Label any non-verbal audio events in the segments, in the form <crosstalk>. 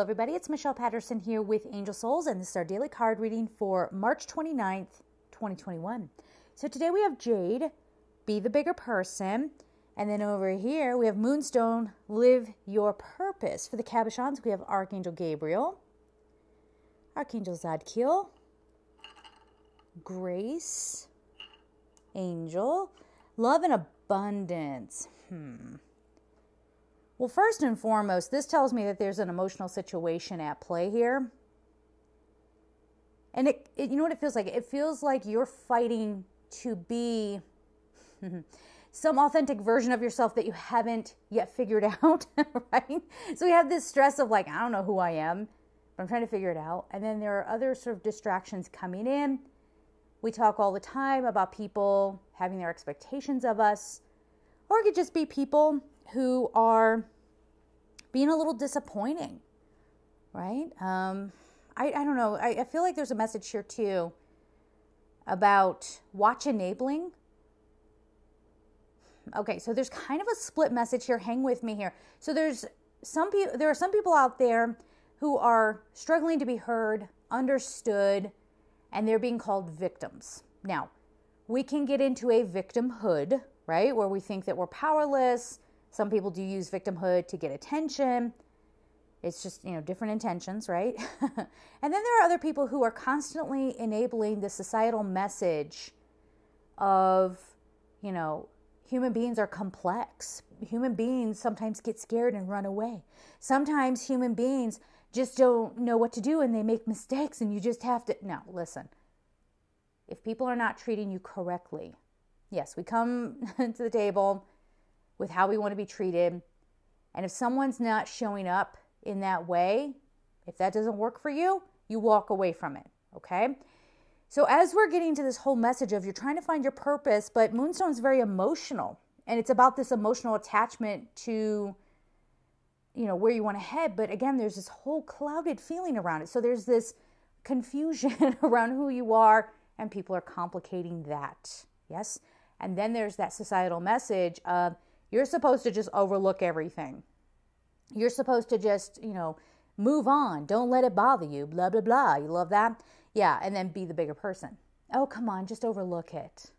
Hello, everybody. It's Michelle Patterson here with Angel Souls, and this is our daily card reading for March 29th, 2021. So today we have Jade, Be the Bigger Person. And then over here we have Moonstone, Live Your Purpose. For the Cabochons, we have Archangel Gabriel, Archangel Zadkiel, Grace, Angel, Love and Abundance. Hmm. Well, first and foremost, this tells me that there's an emotional situation at play here. And it, it you know what it feels like? It feels like you're fighting to be <laughs> some authentic version of yourself that you haven't yet figured <laughs> out, right? So we have this stress of like, I don't know who I am, but I'm trying to figure it out. And then there are other sort of distractions coming in. We talk all the time about people having their expectations of us, or it could just be people who are being a little disappointing, right? Um, I, I don't know. I, I feel like there's a message here too about watch enabling. Okay, so there's kind of a split message here. Hang with me here. So there's some people. There are some people out there who are struggling to be heard, understood, and they're being called victims. Now, we can get into a victimhood, right, where we think that we're powerless, some people do use victimhood to get attention. It's just, you know, different intentions, right? <laughs> and then there are other people who are constantly enabling the societal message of, you know, human beings are complex. Human beings sometimes get scared and run away. Sometimes human beings just don't know what to do and they make mistakes and you just have to. No, listen. If people are not treating you correctly, yes, we come <laughs> to the table with how we want to be treated. And if someone's not showing up in that way, if that doesn't work for you, you walk away from it. Okay. So, as we're getting to this whole message of you're trying to find your purpose, but Moonstone is very emotional and it's about this emotional attachment to, you know, where you want to head. But again, there's this whole clouded feeling around it. So, there's this confusion <laughs> around who you are, and people are complicating that. Yes. And then there's that societal message of, you're supposed to just overlook everything. You're supposed to just, you know, move on. Don't let it bother you. Blah, blah, blah. You love that? Yeah. And then be the bigger person. Oh, come on. Just overlook it.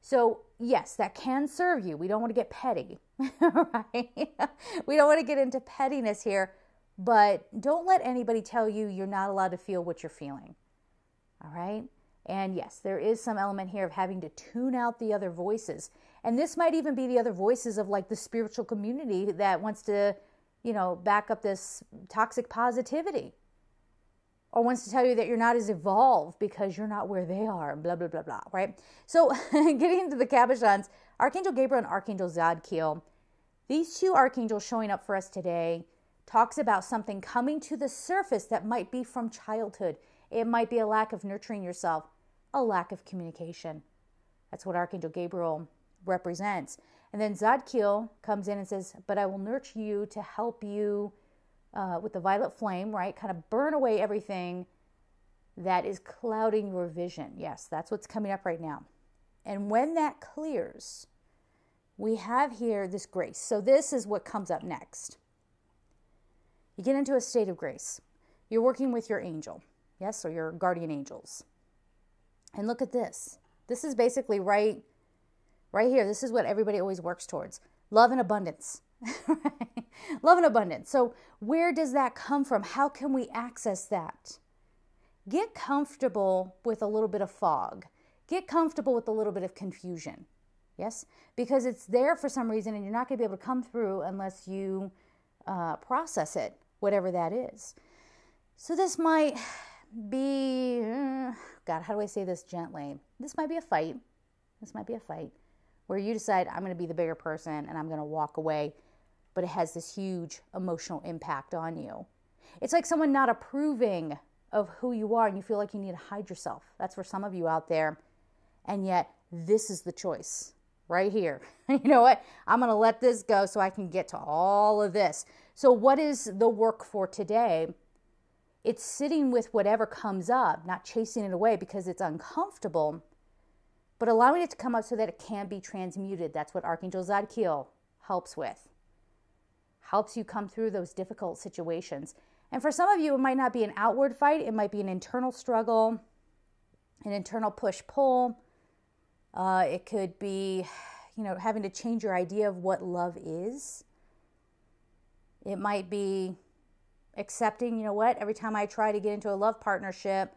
So, yes, that can serve you. We don't want to get petty, <laughs> right? we don't want to get into pettiness here, but don't let anybody tell you you're not allowed to feel what you're feeling. All right? And yes, there is some element here of having to tune out the other voices. And this might even be the other voices of like the spiritual community that wants to, you know, back up this toxic positivity or wants to tell you that you're not as evolved because you're not where they are, blah, blah, blah, blah, right? So, <laughs> getting into the cabochons, Archangel Gabriel and Archangel Zadkiel, these two archangels showing up for us today talks about something coming to the surface that might be from childhood. It might be a lack of nurturing yourself, a lack of communication. That's what Archangel Gabriel represents. And then Zadkiel comes in and says, But I will nurture you to help you uh, with the violet flame, right? Kind of burn away everything that is clouding your vision. Yes, that's what's coming up right now. And when that clears, we have here this grace. So, this is what comes up next. You get into a state of grace. You're working with your angel, yes, or your guardian angels. And look at this. This is basically right right here. This is what everybody always works towards. Love and abundance. <laughs> Love and abundance. So, where does that come from? How can we access that? Get comfortable with a little bit of fog. Get comfortable with a little bit of confusion. Yes? Because it's there for some reason and you're not going to be able to come through unless you uh, process it, whatever that is. So, this might be, uh, God, how do I say this gently? This might be a fight. This might be a fight where you decide, I'm going to be the bigger person and I'm going to walk away, but it has this huge emotional impact on you. It's like someone not approving of who you are and you feel like you need to hide yourself. That's for some of you out there. And yet, this is the choice right here. <laughs> you know what? I'm going to let this go so I can get to all of this. So, what is the work for today? It's sitting with whatever comes up, not chasing it away because it's uncomfortable, but allowing it to come up so that it can be transmuted. That's what Archangel Zadkiel helps with. Helps you come through those difficult situations. And for some of you, it might not be an outward fight, it might be an internal struggle, an internal push pull. Uh, it could be, you know, having to change your idea of what love is. It might be accepting, you know what, every time I try to get into a love partnership,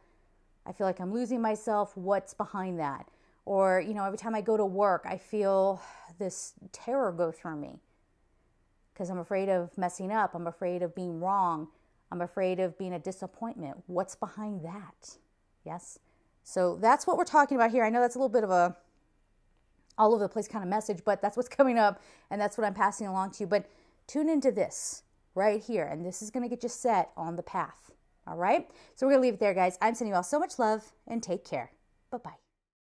I feel like I'm losing myself. What's behind that? Or, you know, every time I go to work, I feel this terror go through me because I'm afraid of messing up. I'm afraid of being wrong. I'm afraid of being a disappointment. What's behind that? Yes. So that's what we're talking about here. I know that's a little bit of a all over the place kind of message, but that's what's <laughs> coming up and that's what I'm passing along to you. But tune into this right here, and this is going to get you set on the path. All right? So we're going to leave it there, guys. I'm sending you all so much love and take care. Bye bye.